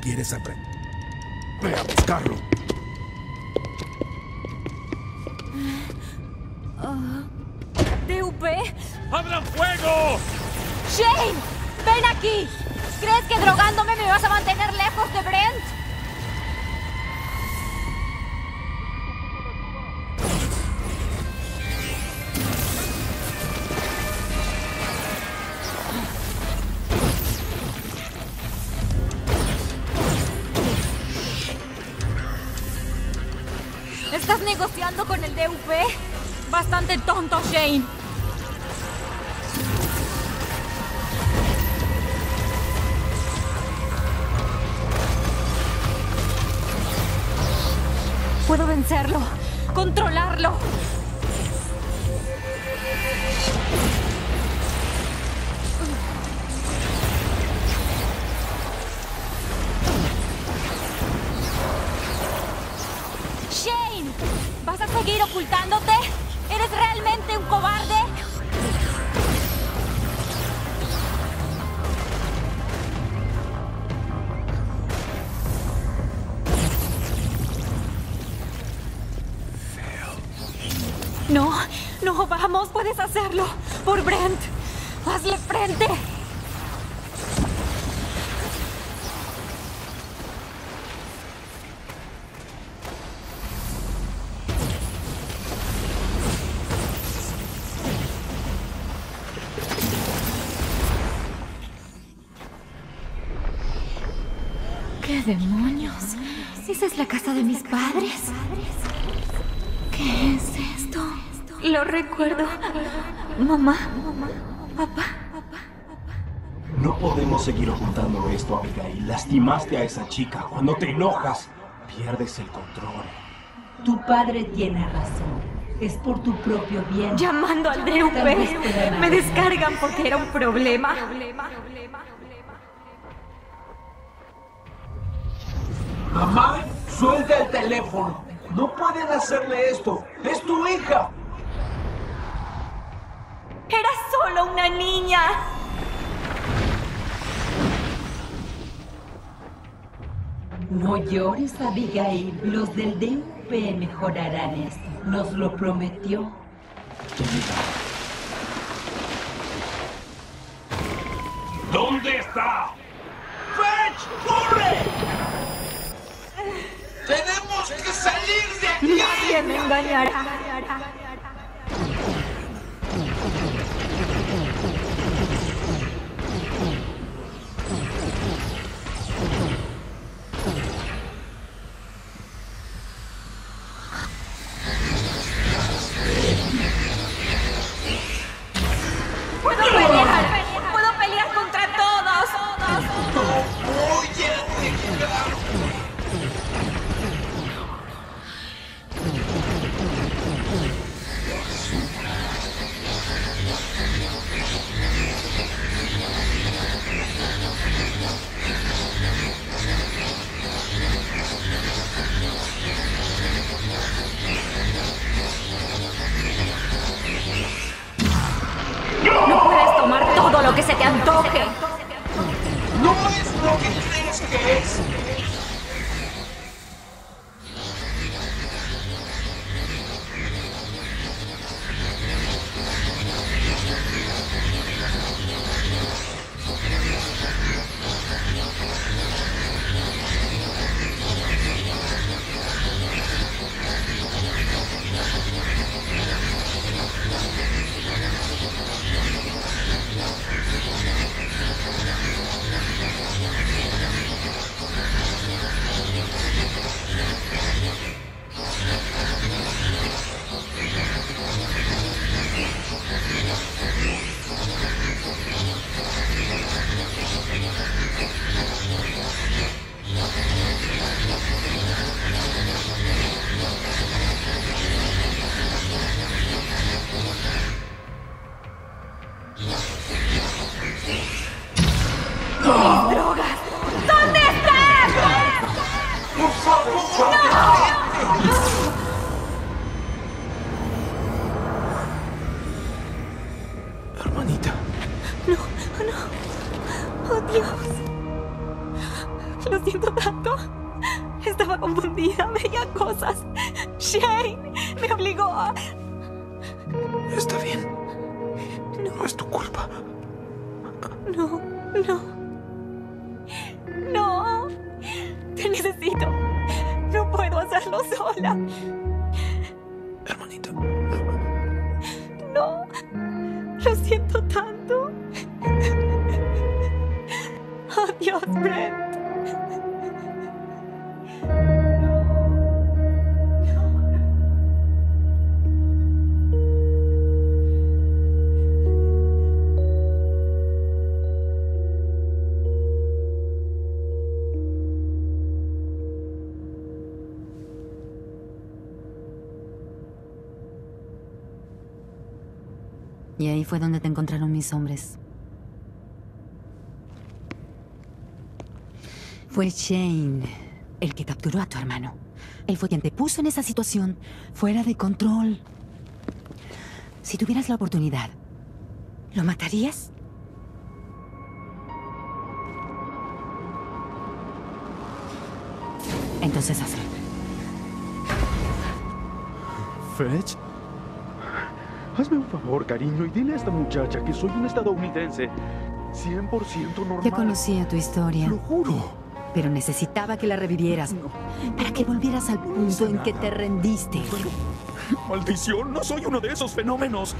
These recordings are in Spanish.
¿Quieres aprender? Ve a buscarlo. ¿DUP? ¡Abran fuego! ¡Shane! ¡Ven aquí! ¿Crees que drogándome me vas a mantener lejos de Brent? ¿Estás negociando con el DUP? Bastante tonto, Shane. Puedo vencerlo, controlarlo. ¿Vas a seguir ocultándote? ¿Eres realmente un cobarde? No, no, vamos, puedes hacerlo. Por Brent. Hazle frente. ¿Qué demonios? ¿Esa es la casa de mis padres? ¿Qué es esto? Lo recuerdo. Mamá, papá. No podemos seguir ocultando esto, Abigail. Lastimaste a esa chica. Cuando te enojas, pierdes el control. Tu padre tiene razón. Es por tu propio bien. Llamando al DUP. Me descargan porque era un problema. Mamá, suelta el teléfono. No pueden hacerle esto. Es tu hija. Era solo una niña. No llores, Abigail. Los del DUP mejorarán esto. Nos lo prometió. ¿Dónde está? ¡Fetch! ¡Corre! ¡Tenemos que lo que! No, no. Oh, Dios. Lo siento tanto. Estaba confundida, veía cosas. Shane me obligó a... Está bien. No es tu culpa. No, no. No. Te necesito. No puedo hacerlo sola. Hermanita. No. Lo siento tanto. Y ahí fue donde te encontraron mis hombres. Fue Shane el que capturó a tu hermano. Él fue quien te puso en esa situación fuera de control. Si tuvieras la oportunidad, ¿lo matarías? Entonces hazlo. ¿Fetch? Hazme un favor, cariño, y dile a esta muchacha que soy un estadounidense 100% normal. Ya conocía tu historia, Lo juro. Pero necesitaba que la revivieras para que volvieras al punto en que te rendiste. ¡Maldición! ¡No soy uno de esos fenómenos!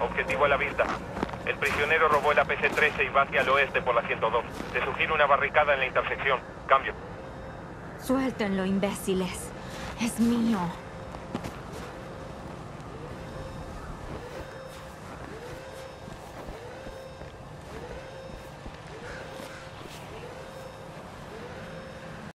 Objetivo a la vista. El prisionero robó el APC-13 y va hacia el oeste por la 102. Te sugiere una barricada en la intersección. Cambio. Suéltenlo, imbéciles. Es mío.